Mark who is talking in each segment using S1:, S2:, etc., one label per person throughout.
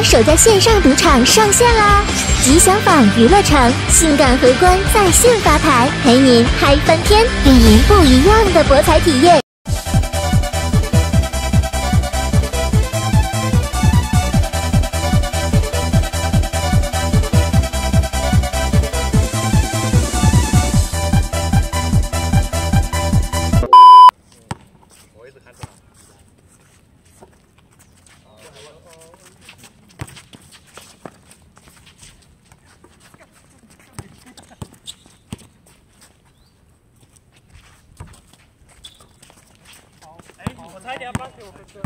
S1: 年首家线上赌场上线啦！吉祥坊娱乐城，性感荷官在线发牌，陪您嗨翻天，给您不一样的博彩体验。
S2: 差一点要放给我哥哥。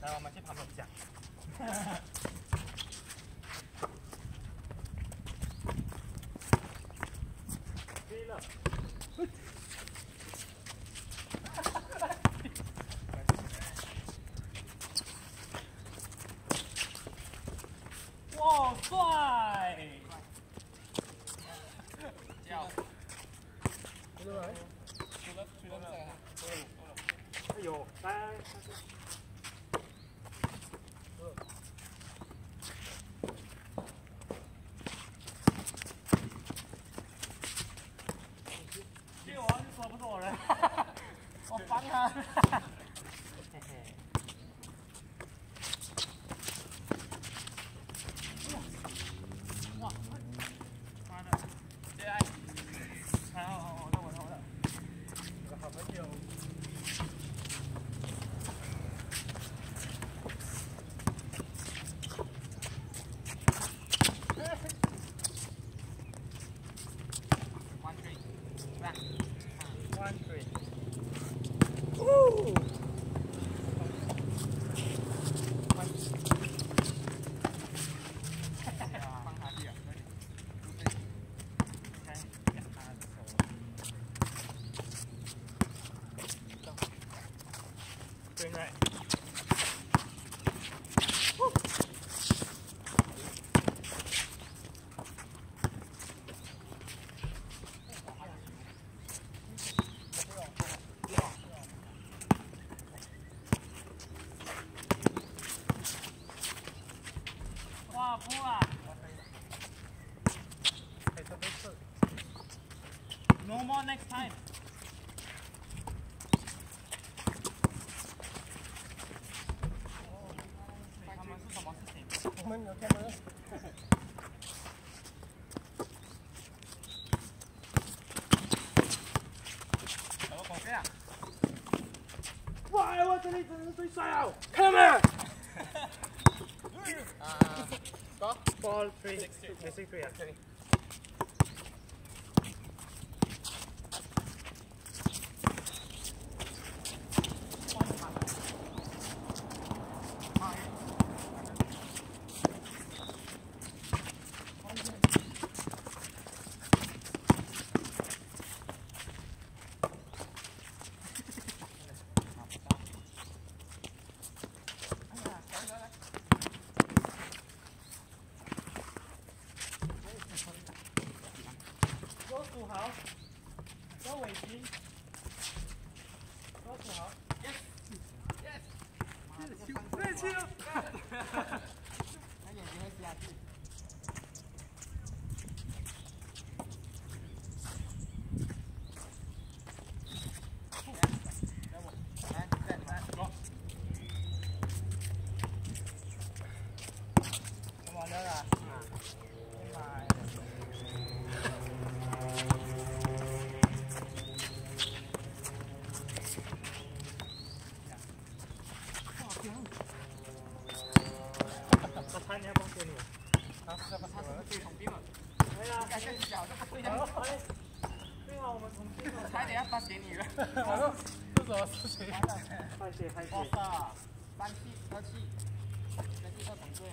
S2: 来，我们去旁边讲。哇，帅！叫，出来，出来，出来，哎呦，来，这个王就说不是 我人，我帮他，嘿嘿。on next time. Why was the style? Come on! ball? Ball yes，对球，他啊，这不他是对统兵了，对呀，感我们从兵了，差点要发给你了，这什么事情？快些，快些，哇塞，三七二七，在第二同队，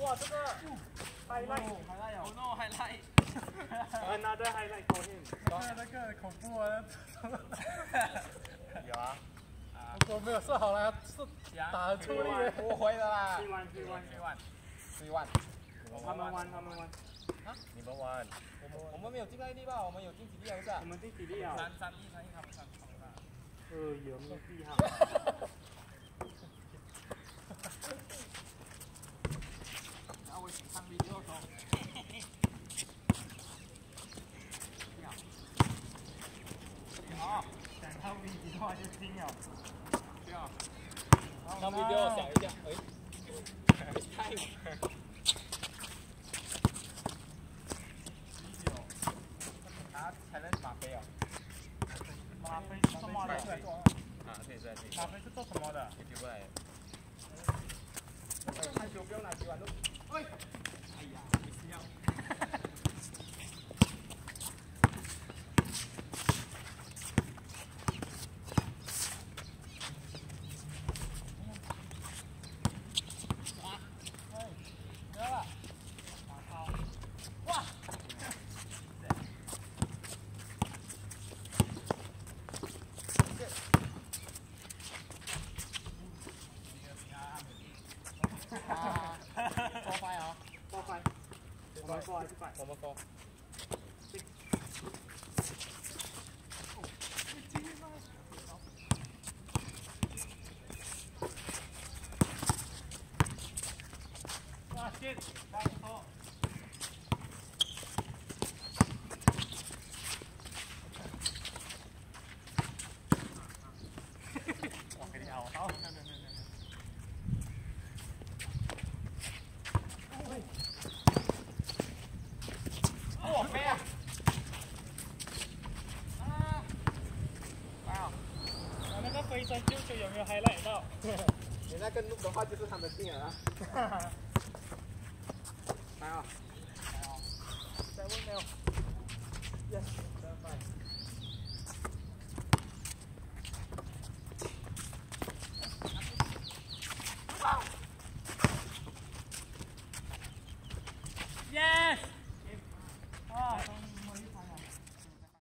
S2: 哇，这个 highlight，highlight 哦，no highlight，another highlight for him。那个恐怖啊！有啊。我没有设好了，是打出力，
S3: 不会的啦。
S2: 一万，一万，一万，
S3: 一万。
S2: 他们玩，他们玩。
S3: 啊？你们玩？我们我们没有进耐力吧？我们有进体力是？
S2: 我们进体力啊。
S3: 三三一三一，他们三冲的。
S2: 呃，有没有厉害？
S3: 那我上 video 说。
S2: 好，想看 video 的话就听哦。
S3: 他们一定要想一下，哎，太远。他才能马飞啊？
S2: 马飞是什么的？
S3: 啊，对对对。
S2: 马飞是做什么的？
S3: 举过来。太久不用拿几碗都。过来，过，我们
S2: 攻。没有 highlight 到？
S3: 你那个路的话就是他们进了啊！来啊！
S2: 再问没有？Yes。